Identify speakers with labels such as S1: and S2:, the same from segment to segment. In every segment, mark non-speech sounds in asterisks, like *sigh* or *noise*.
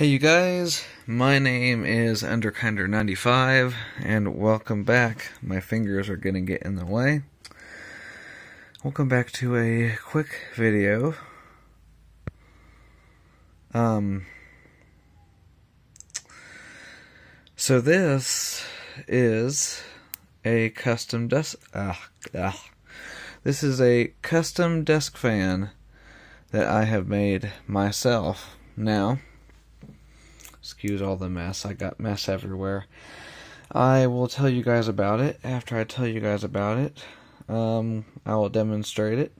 S1: Hey you guys, my name is Underkinder95 and welcome back. My fingers are gonna get in the way. Welcome back to a quick video. Um So this is a custom desk ah, ah. This is a custom desk fan that I have made myself. Now, excuse all the mess. I got mess everywhere. I will tell you guys about it. After I tell you guys about it, um, I will demonstrate it,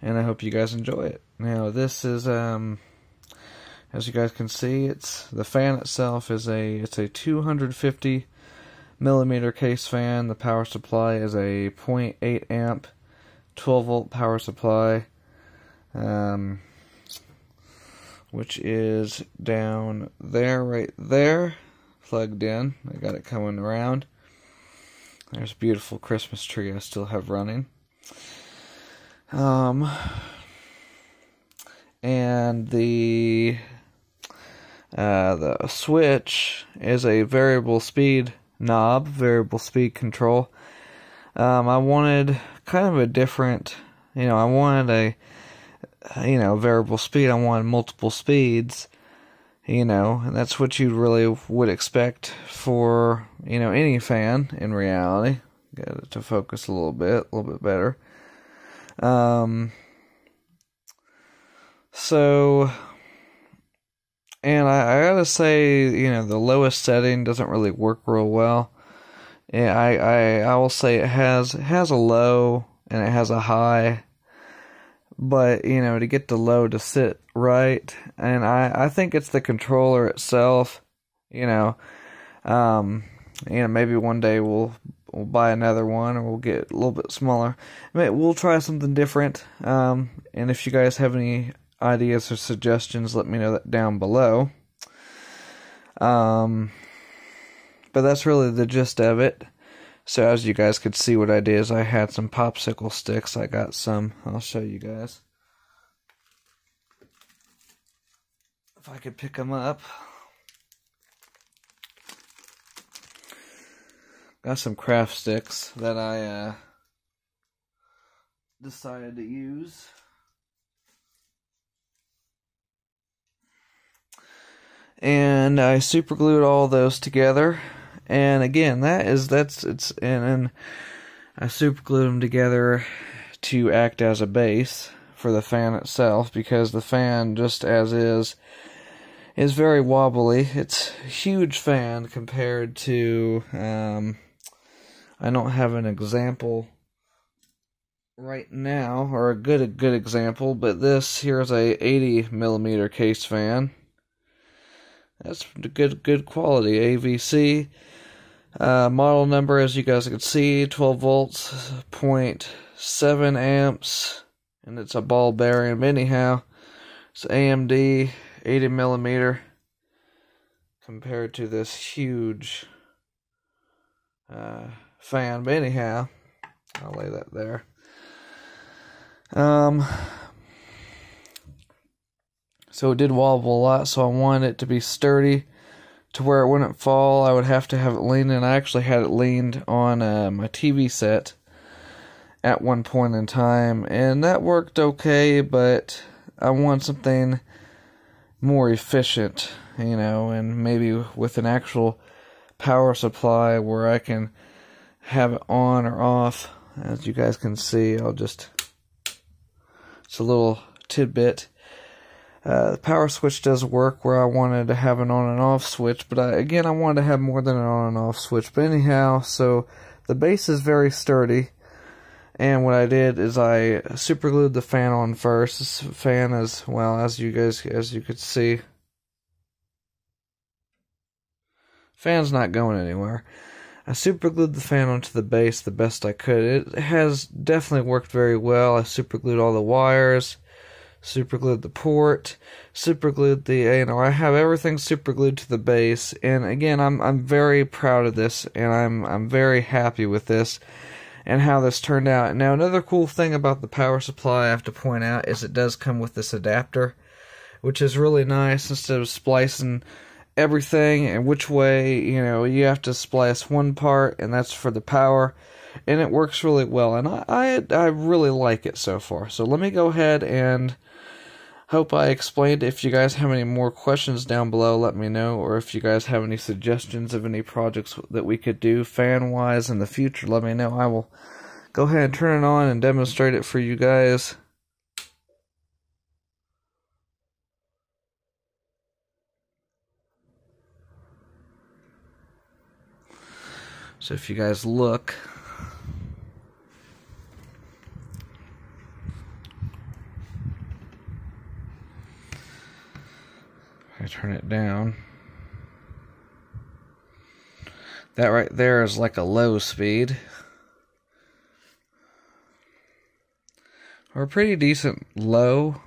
S1: and I hope you guys enjoy it. Now, this is um, as you guys can see, it's the fan itself is a it's a 250 millimeter case fan. The power supply is a 0.8 amp, 12 volt power supply. Um, which is down there, right there, plugged in. I got it coming around. There's a beautiful Christmas tree I still have running. Um, and the uh, the switch is a variable speed knob, variable speed control. Um, I wanted kind of a different, you know, I wanted a you know, variable speed. I wanted multiple speeds, you know, and that's what you really would expect for, you know, any fan in reality. Get it to focus a little bit, a little bit better. Um, so, and I, I gotta say, you know, the lowest setting doesn't really work real well. Yeah, I, I, I will say it has, it has a low and it has a high but you know to get the low to sit right and i i think it's the controller itself you know um you know maybe one day we'll we'll buy another one or we'll get a little bit smaller. We'll try something different um and if you guys have any ideas or suggestions let me know that down below. Um but that's really the gist of it so as you guys could see what I did is I had some popsicle sticks. I got some. I'll show you guys. If I could pick them up. Got some craft sticks that I uh, decided to use. And I super glued all those together and again, that is that's it's and, and I super glued them together to act as a base for the fan itself because the fan just as is is very wobbly. It's a huge fan compared to um, I don't have an example right now or a good a good example, but this here is a 80 millimeter case fan. That's good good quality AVC. Uh, model number, as you guys can see, 12 volts, 0.7 amps, and it's a ball bearing. anyhow, it's AMD 80 millimeter compared to this huge uh, fan. But anyhow, I'll lay that there. Um, so it did wobble a lot, so I wanted it to be sturdy to where it wouldn't fall. I would have to have it leaned, and I actually had it leaned on uh, my TV set at one point in time, and that worked okay. But I want something more efficient, you know, and maybe with an actual power supply where I can have it on or off. As you guys can see, I'll just it's a little tidbit uh, the power switch does work where I wanted to have an on and off switch, but I, again, I wanted to have more than an on and off switch. But anyhow, so the base is very sturdy. And what I did is I super glued the fan on first. This fan is, well, as you guys, as you could see, fan's not going anywhere. I super glued the fan onto the base the best I could. It has definitely worked very well. I super glued all the wires super glued the port, super glued the you know I have everything super glued to the base and again I'm I'm very proud of this and I'm I'm very happy with this and how this turned out. Now another cool thing about the power supply I have to point out is it does come with this adapter which is really nice instead of splicing everything and which way, you know, you have to splice one part and that's for the power and it works really well and I, I, I really like it so far. So let me go ahead and hope I explained. If you guys have any more questions down below, let me know or if you guys have any suggestions of any projects that we could do fan wise in the future, let me know. I will go ahead and turn it on and demonstrate it for you guys. So if you guys look, Turn it down. That right there is like a low speed. Or pretty decent low.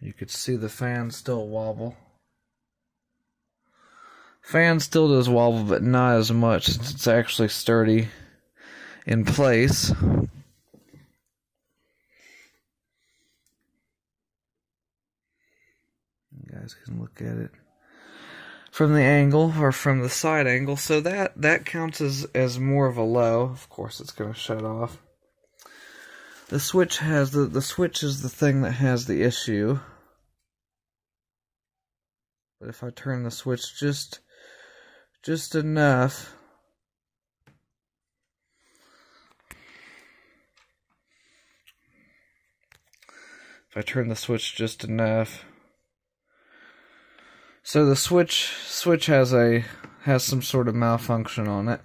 S1: You could see the fan still wobble. Fan still does wobble, but not as much since it's actually sturdy in place. Guys can look at it from the angle or from the side angle. So that that counts as as more of a low. Of course, it's going to shut off. The switch has the the switch is the thing that has the issue. But if I turn the switch just just enough. If I turn the switch just enough. So the switch switch has a has some sort of malfunction on it.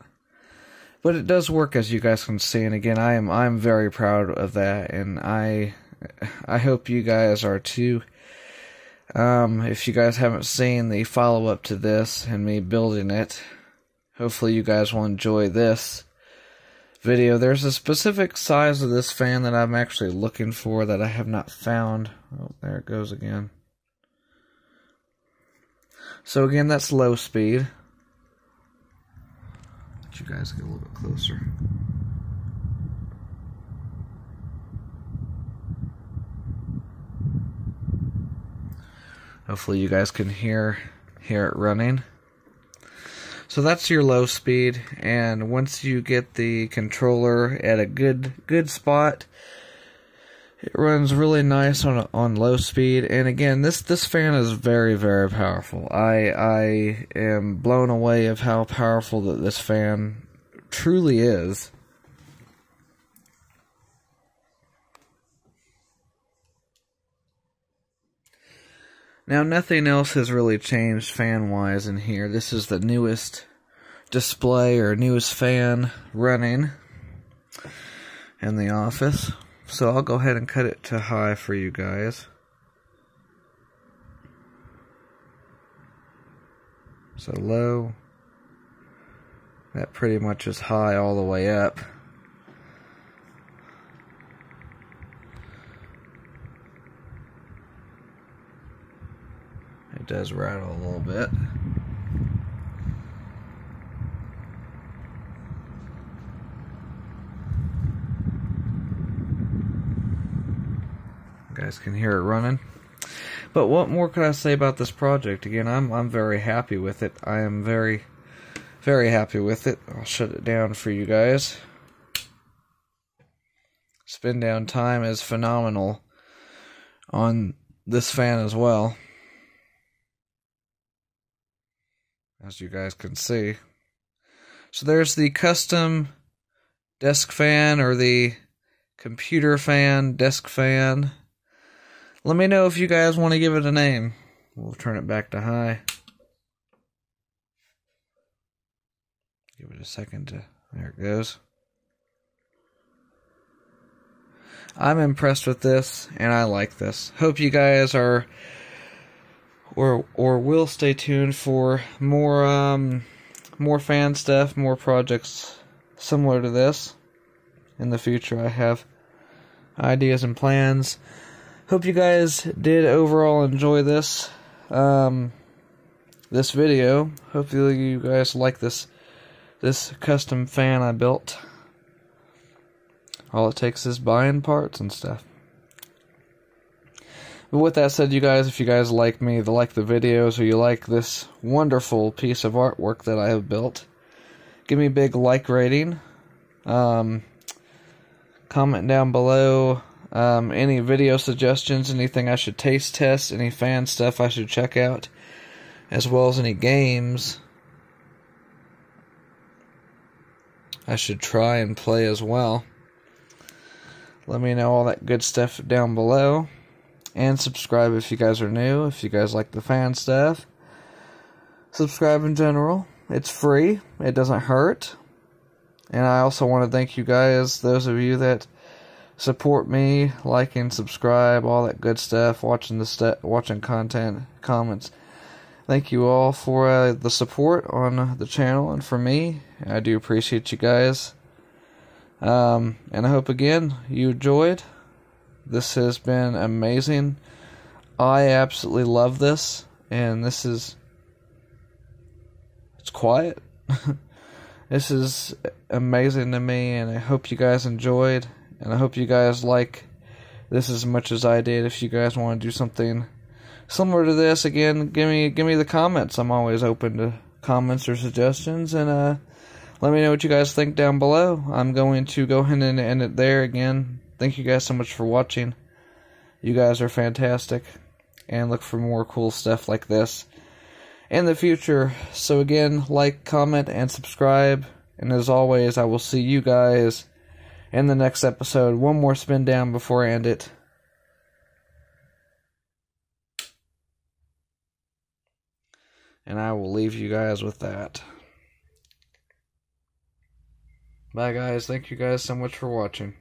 S1: But it does work as you guys can see and again I am I'm very proud of that and I I hope you guys are too. Um, if you guys haven't seen the follow up to this and me building it, hopefully you guys will enjoy this video. There's a specific size of this fan that I'm actually looking for that I have not found. Oh, there it goes again. So again, that's low speed. Let you guys get a little bit closer. Hopefully you guys can hear hear it running. So that's your low speed and once you get the controller at a good good spot it runs really nice on on low speed and again this this fan is very very powerful. I I am blown away of how powerful that this fan truly is. Now, nothing else has really changed fan wise in here. This is the newest display or newest fan running in the office. So I'll go ahead and cut it to high for you guys. So low. That pretty much is high all the way up. It does rattle a little bit. Guys can hear it running. But what more could I say about this project? Again, I'm I'm very happy with it. I am very very happy with it. I'll shut it down for you guys. Spin down time is phenomenal on this fan as well. as you guys can see. So there's the custom desk fan or the computer fan, desk fan. Let me know if you guys want to give it a name. We'll turn it back to high. Give it a second to. There it goes. I'm impressed with this, and I like this. Hope you guys are or or will stay tuned for more um, more fan stuff, more projects similar to this in the future. I have ideas and plans. Hope you guys did overall enjoy this um, this video. Hopefully you guys like this this custom fan I built. All it takes is buying parts and stuff. But with that said, you guys, if you guys like me, like the videos, or you like this wonderful piece of artwork that I have built, give me a big like rating. Um, comment down below um, any video suggestions, anything I should taste test, any fan stuff I should check out, as well as any games I should try and play as well. Let me know all that good stuff down below. And subscribe if you guys are new, if you guys like the fan stuff. Subscribe in general. It's free, it doesn't hurt. And I also want to thank you guys, those of you that support me, like and subscribe, all that good stuff, watching the st- watching content, comments. Thank you all for uh, the support on the channel and for me. I do appreciate you guys. Um, and I hope again you enjoyed. This has been amazing. I absolutely love this, and this is it's quiet. *laughs* this is amazing to me, and I hope you guys enjoyed, and I hope you guys like this as much as I did. If you guys want to do something similar to this, again, give me give me the comments. I'm always open to comments or suggestions, and uh let me know what you guys think down below. I'm going to go ahead and end it there again. Thank you guys so much for watching. You guys are fantastic. And look for more cool stuff like this in the future. So again, like, comment, and subscribe. And as always, I will see you guys in the next episode. One more spin down before I end it. And I will leave you guys with that. Bye, guys. Thank you guys so much for watching.